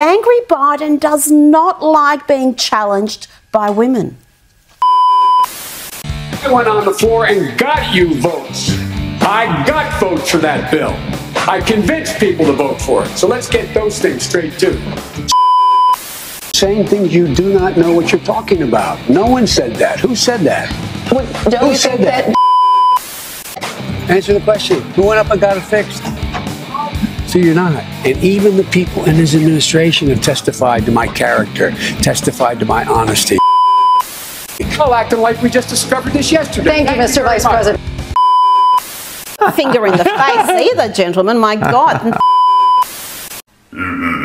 Angry Biden does not like being challenged by women. I went on the floor and got you votes. I got votes for that bill. I convinced people to vote for it. So let's get those things straight too. Saying things you do not know what you're talking about. No one said that. Who said that? Well, don't Who you said think that? Answer the question. Who went up and got it fixed? So you're not. And even the people in his administration have testified to my character, testified to my honesty. Well, acting like we just discovered this yesterday. Thank you, Mr. very Vice much. President. Finger in the face either, gentlemen. My God.